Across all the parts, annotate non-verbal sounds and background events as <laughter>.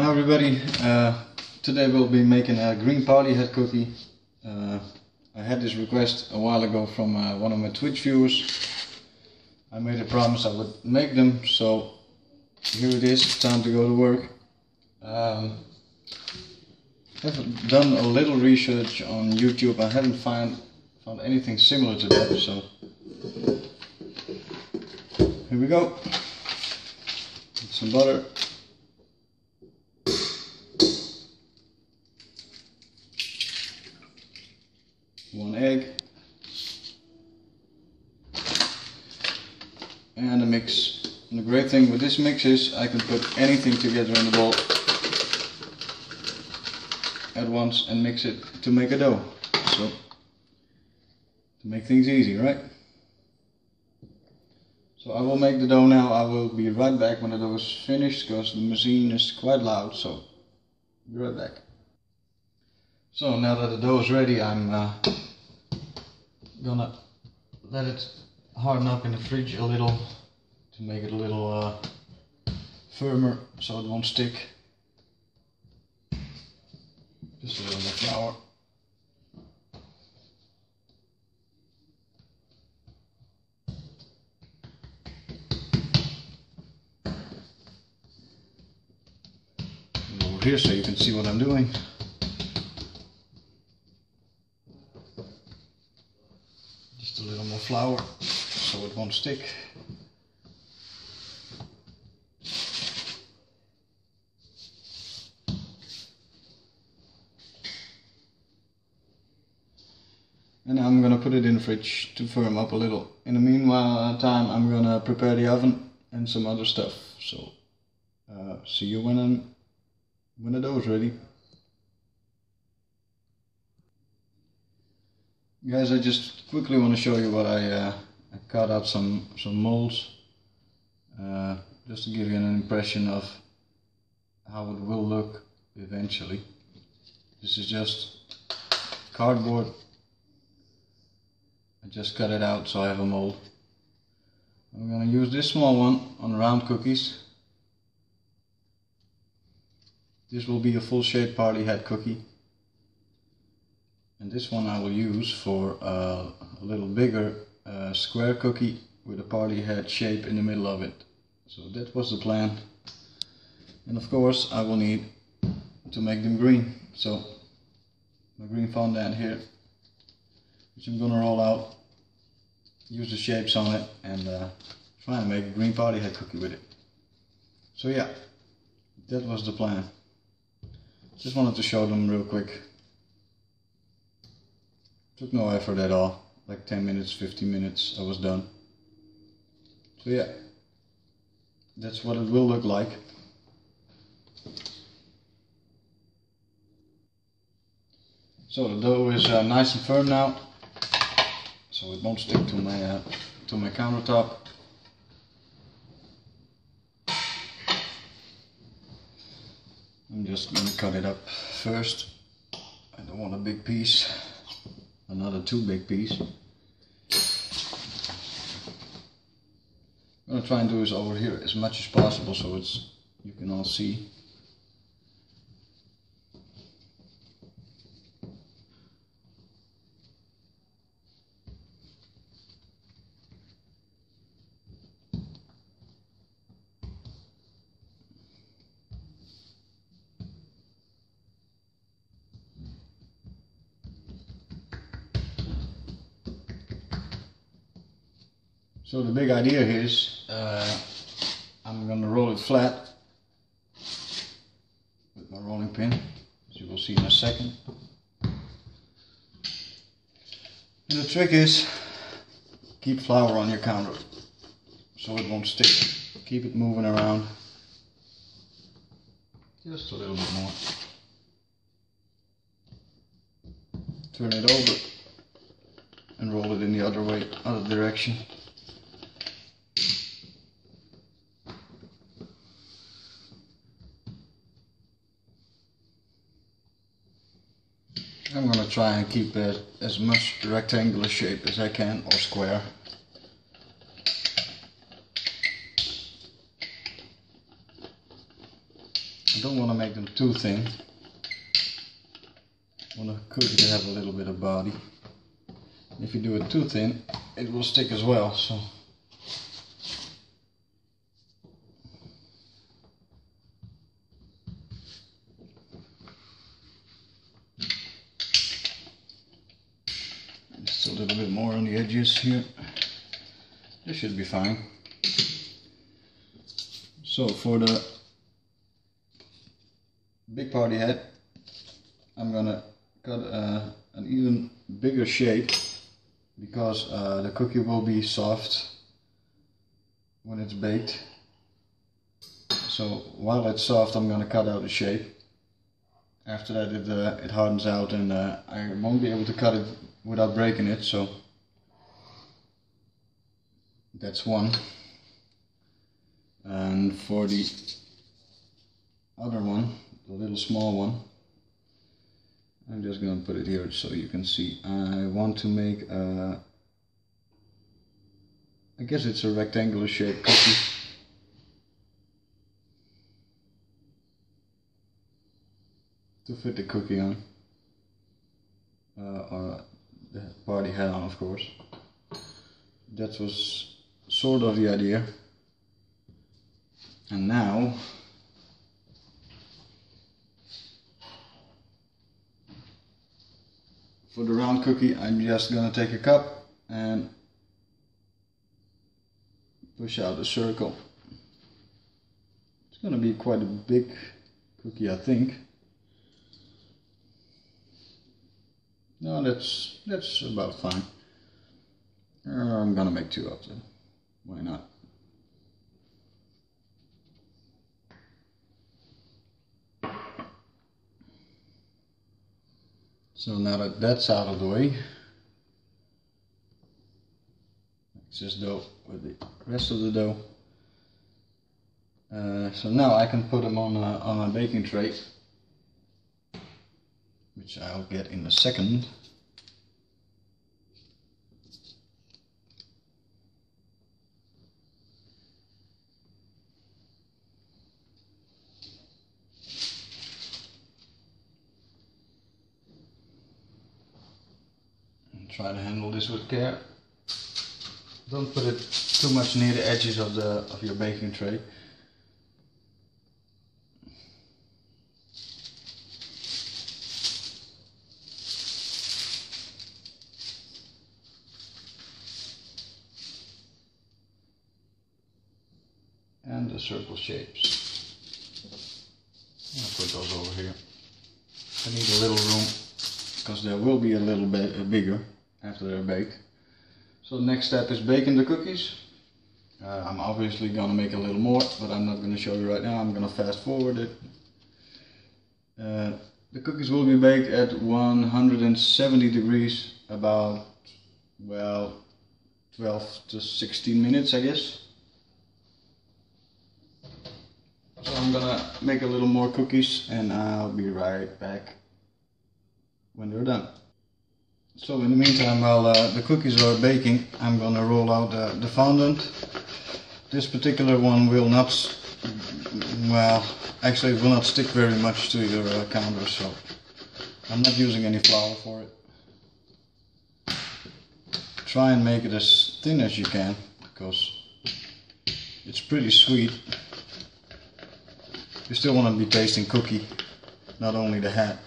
Hi everybody, uh, today we'll be making a green party hat cookie. Uh, I had this request a while ago from uh, one of my Twitch viewers. I made a promise I would make them, so here it is, time to go to work. Um, I've done a little research on YouTube, I haven't found, found anything similar to that, so here we go. Some butter. one egg and a mix and the great thing with this mix is I can put anything together in the bowl at once and mix it to make a dough. So to make things easy right? So I will make the dough now. I will be right back when the dough is finished because the machine is quite loud so be right back. So now that the dough is ready, I'm uh, gonna let it harden up in the fridge a little to make it a little uh, firmer so it won't stick. Just a little more flour. Over here so you can see what I'm doing. Just a little more flour so it won't stick. And I'm put it in the fridge to firm up a little. In the meanwhile time I'm gonna prepare the oven and some other stuff. So uh, see you when I'm when the dough is ready. Guys, I just quickly want to show you what I, uh, I cut out some, some molds uh, just to give you an impression of how it will look eventually. This is just cardboard. I just cut it out so I have a mold. I'm going to use this small one on round cookies. This will be a full shape party hat cookie. And this one I will use for uh, a little bigger uh, square cookie with a party hat shape in the middle of it. So that was the plan. And of course I will need to make them green. So my green fondant here, which I'm gonna roll out, use the shapes on it and uh, try and make a green party hat cookie with it. So yeah, that was the plan. Just wanted to show them real quick. Took no effort at all. Like 10 minutes, 15 minutes, I was done. So yeah, that's what it will look like. So the dough is uh, nice and firm now, so it won't stick to my uh, to my countertop. I'm just gonna cut it up first. I don't want a big piece another two big piece. I'm gonna try and do this over here as much as possible so it's you can all see. So the big idea is uh, I'm going to roll it flat with my rolling pin, as you will see in a second. And the trick is keep flour on your counter so it won't stick. Keep it moving around just a little bit more. Turn it over and roll it in the other way, other direction. I'm going to try and keep it as much rectangular shape as I can or square. I don't want to make them too thin. I want the cookie to have a little bit of body. If you do it too thin, it will stick as well. So. Just a little bit more on the here. This should be fine. So for the big party head, I'm gonna cut uh, an even bigger shape because uh, the cookie will be soft when it's baked. So while it's soft, I'm gonna cut out the shape. After that, it uh, it hardens out, and uh, I won't be able to cut it without breaking it. So that's one. And for the other one, the little small one, I'm just gonna put it here so you can see. I want to make a, I guess it's a rectangular shaped cookie. To fit the cookie on. Uh, or the party hat on of course. That was sort of the idea. And now for the round cookie I'm just gonna take a cup and push out a circle. It's gonna be quite a big cookie I think. No, that's that's about fine. I'm gonna make two of them. Why not? So now that that's out of the way, excess dough with the rest of the dough. Uh, so now I can put them on a, on a baking tray, which I'll get in a second. Try to handle this with care. Don't put it too much near the edges of the of your baking tray. And the circle shapes. I'll put those over here. I need a little room because there will be a little bit bigger they're baked. So the next step is baking the cookies. Uh, I'm obviously gonna make a little more, but I'm not gonna show you right now. I'm gonna fast forward it. Uh, the cookies will be baked at 170 degrees, about, well, 12 to 16 minutes, I guess. So I'm gonna make a little more cookies and I'll be right back when they're done. So in the meantime, while uh, the cookies are baking, I'm gonna roll out uh, the fondant. This particular one will not, well, actually it will not stick very much to your uh, counter, so I'm not using any flour for it. Try and make it as thin as you can, because it's pretty sweet. You still want to be tasting cookie, not only the hat.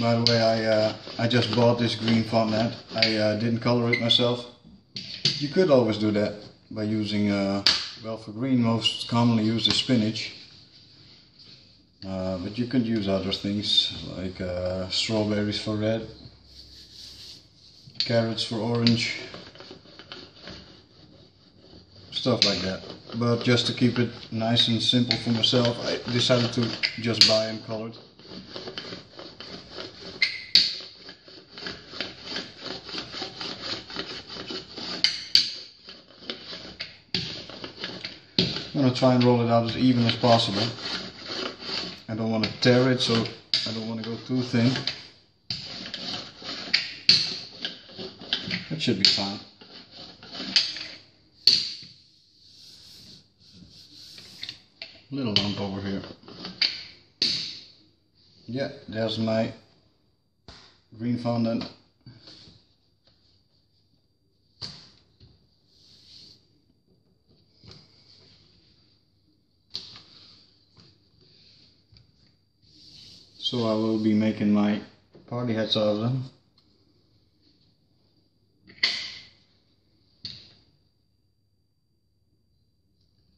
By the way, I uh, I just bought this green fondant. I uh, didn't color it myself. You could always do that by using, uh, well for green most commonly used is spinach. Uh, but you could use other things like uh, strawberries for red, carrots for orange, stuff like that. But just to keep it nice and simple for myself, I decided to just buy and colored. I'm going to try and roll it out as even as possible. I don't want to tear it, so I don't want to go too thin. That should be fine. Little lump over here. Yeah, there's my green fondant. So I will be making my party hats out of them.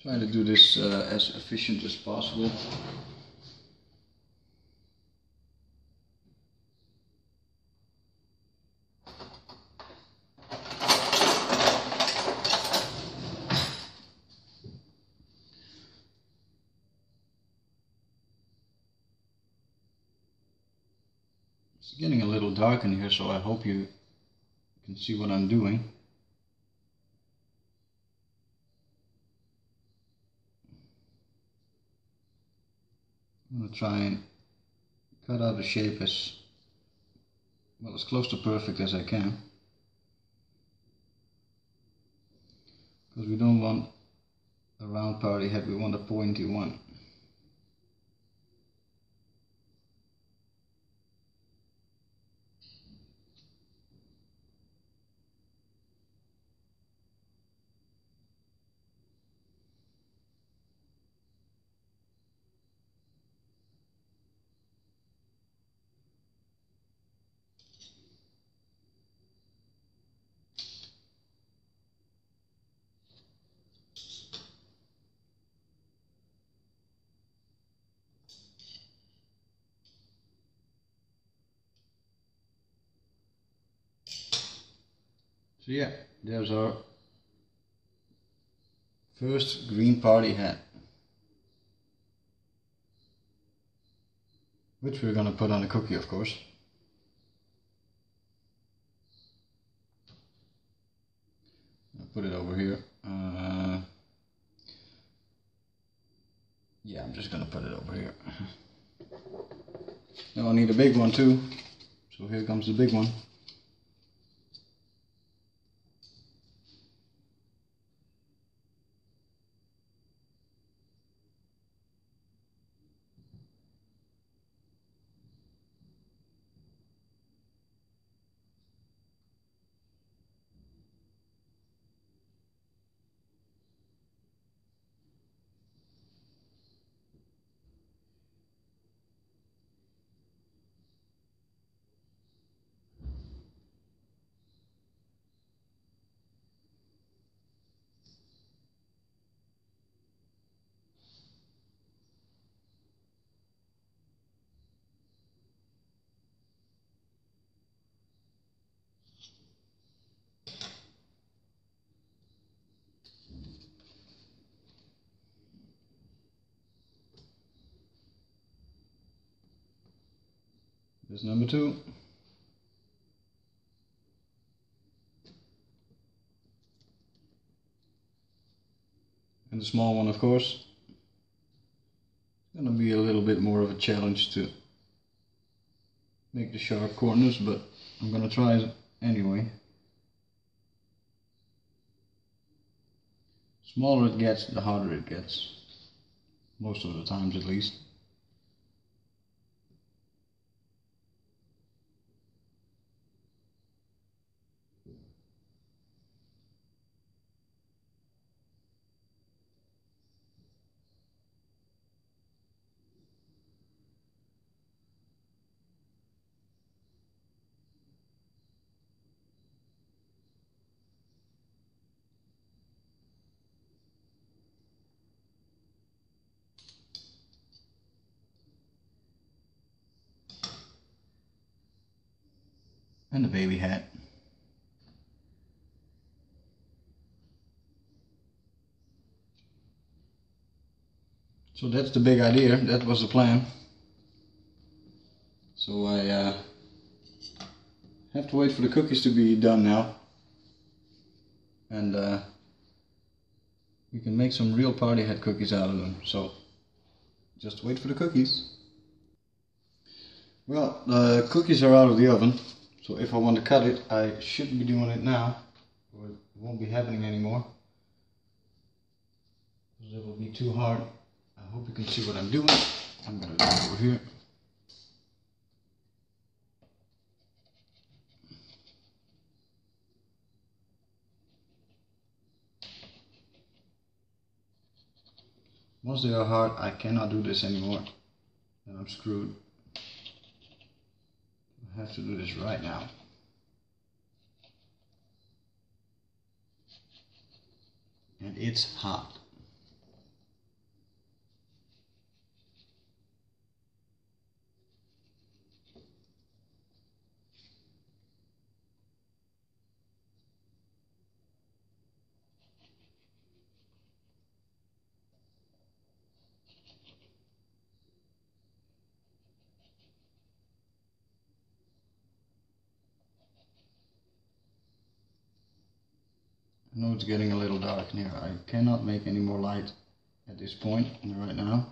Trying to do this uh, as efficient as possible. It's getting a little dark in here, so I hope you can see what I'm doing. I'm going to try and cut out the shape as well as close to perfect as I can. Because we don't want a round party head, we want a pointy one. So yeah, there's our first green party hat. Which we're gonna put on a cookie of course. I'll put it over here. Uh, yeah, I'm just gonna put it over here. <laughs> Now I need a big one too. So here comes the big one. There's number two. And the small one, of course. Gonna be a little bit more of a challenge to make the sharp corners, but I'm gonna try it anyway. Smaller it gets, the harder it gets. Most of the times at least. And the baby hat. So that's the big idea, that was the plan. So I uh, have to wait for the cookies to be done now. And uh, we can make some real party hat cookies out of them. So just wait for the cookies. Well, the cookies are out of the oven. So if I want to cut it, I shouldn't be doing it now, or it won't be happening anymore. Because it will be too hard. I hope you can see what I'm doing. I'm gonna do it over here. Once they are hard, I cannot do this anymore. And I'm screwed. I have to do this right now. And it's hot. I know it's getting a little dark in here. I cannot make any more light at this point right now.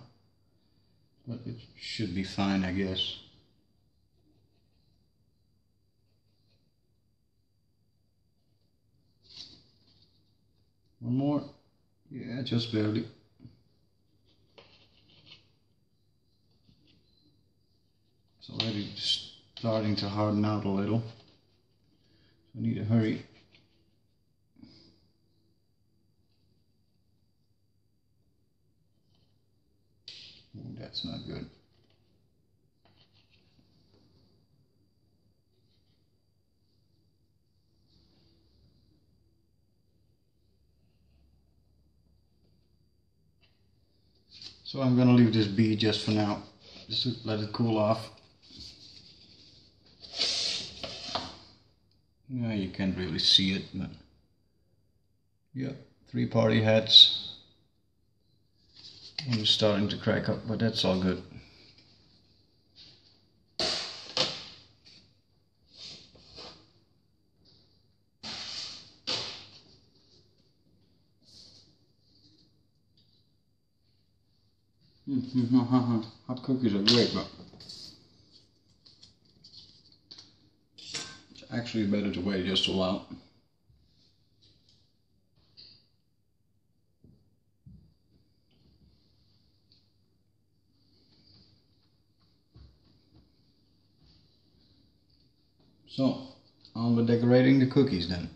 But it should be fine, I guess. One more. Yeah, just barely. It's already starting to harden out a little. So I need to hurry. That's not good. So I'm gonna leave this be just for now, just to let it cool off. Yeah, you can't really see it, but yeah, three party hats. I'm starting to crack up, but that's all good. <laughs> Hot cookies are great, but it's actually better to wait just a while. So, on with decorating the cookies then.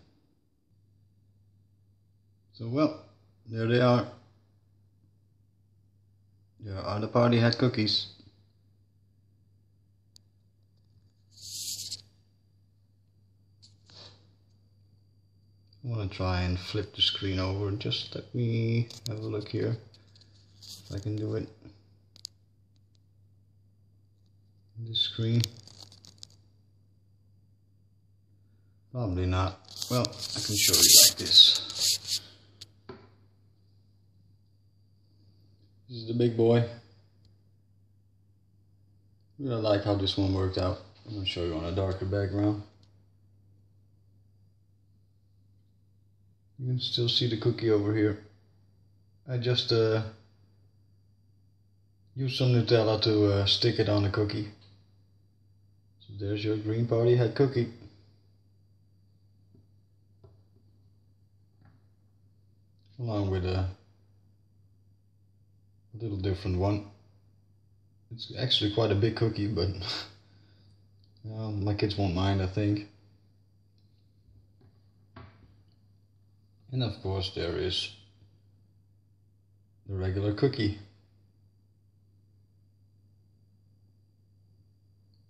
So, well, there they are. There are the party hat cookies. I want to try and flip the screen over. Just let me have a look here if I can do it. This screen. Probably not. Well, I can show you like this. This is the big boy. I like how this one worked out. I'm going to show you on a darker background. You can still see the cookie over here. I just uh, used some Nutella to uh, stick it on the cookie. So there's your green party hat cookie. Along with a, little different one. It's actually quite a big cookie, but well, <laughs> my kids won't mind, I think. And of course, there is the regular cookie.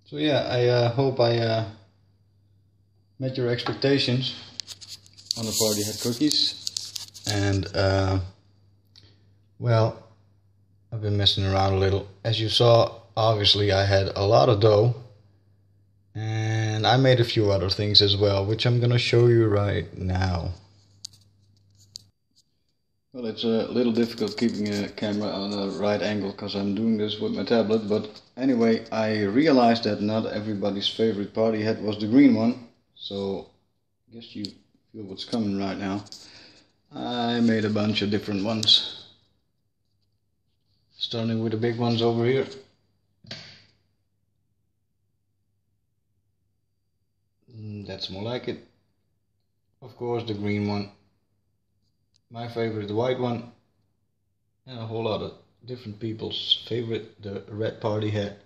So yeah, I uh, hope I uh, met your expectations on the party hat cookies. And uh, well, I've been messing around a little. As you saw, obviously I had a lot of dough. And I made a few other things as well, which I'm gonna show you right now. Well, it's a little difficult keeping a camera on a right angle because I'm doing this with my tablet. But anyway, I realized that not everybody's favorite party hat was the green one. So I guess you feel what's coming right now. I made a bunch of different ones. Starting with the big ones over here. Mm, that's more like it. Of course, the green one. My favorite, the white one. And a whole lot of different people's favorite, the red party hat.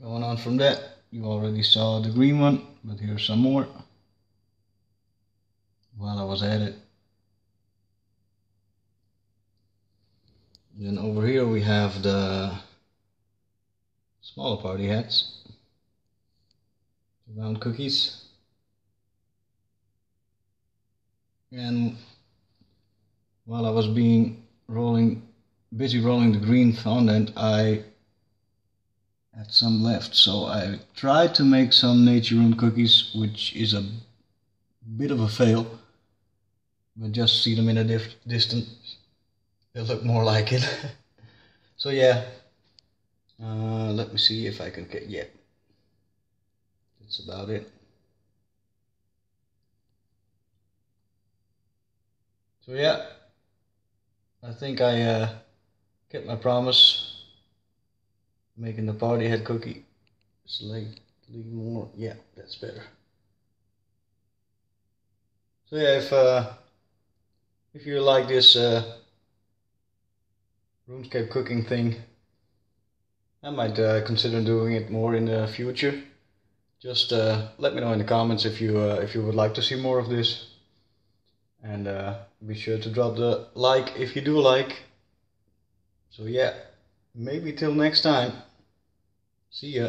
Going on from that, you already saw the green one, but here's some more. While I was at it. Then over here we have the smaller party hats. Round cookies. And while I was being rolling, busy rolling the green fondant, I had some left. So I tried to make some nature rune cookies, which is a bit of a fail. But just see them in a distance, they look more like it. <laughs> so yeah, uh, let me see if I can get, yeah, that's about it. So yeah, I think I uh, kept my promise making the party head cookie slightly more. Yeah, that's better. So yeah, if uh, if you like this uh, RuneScape cooking thing, I might uh, consider doing it more in the future. Just uh, let me know in the comments if you uh, if you would like to see more of this. And uh, be sure to drop the like if you do like. So yeah maybe till next time. See ya